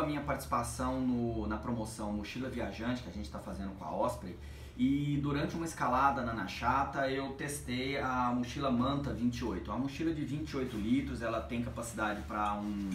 a minha participação no, na promoção Mochila Viajante que a gente está fazendo com a Osprey e durante uma escalada na Nachata eu testei a mochila Manta 28. A mochila de 28 litros, ela tem capacidade para um,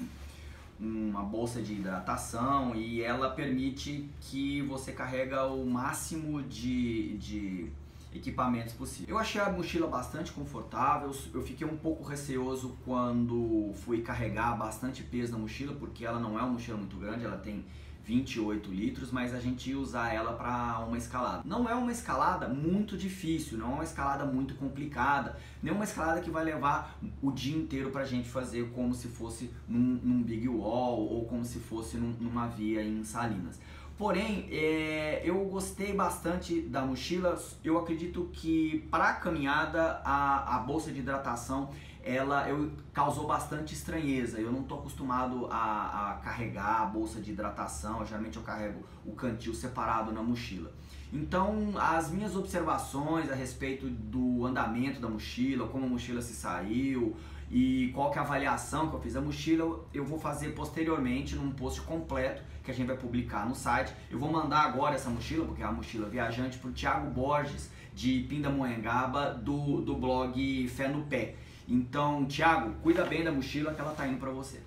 uma bolsa de hidratação e ela permite que você carrega o máximo de, de equipamentos possível. Eu achei a mochila bastante confortável, eu fiquei um pouco receoso quando fui carregar bastante peso na mochila, porque ela não é uma mochila muito grande, ela tem 28 litros, mas a gente ia usar ela para uma escalada. Não é uma escalada muito difícil, não é uma escalada muito complicada, nem uma escalada que vai levar o dia inteiro para a gente fazer como se fosse num, num, big wall ou como se fosse num, numa via em Salinas. Porém, é, eu gostei bastante da mochila. Eu acredito que para a caminhada a, a bolsa de hidratação ela eu, causou bastante estranheza. Eu não estou acostumado a, a, carregar a bolsa de hidratação. Geralmente eu carrego o cantil separado na mochila. Então, as minhas observações a respeito do andamento da mochila, como a mochila se saiu e qual que é a avaliação que eu fiz da mochila, eu vou fazer posteriormente num post completo que a gente vai publicar no site. Eu vou mandar agora essa mochila, porque é a mochila viajante, para o Thiago Borges, de Pindamonhangaba, do, do blog Fé no Pé. Então, Thiago, cuida bem da mochila que ela tá indo para você.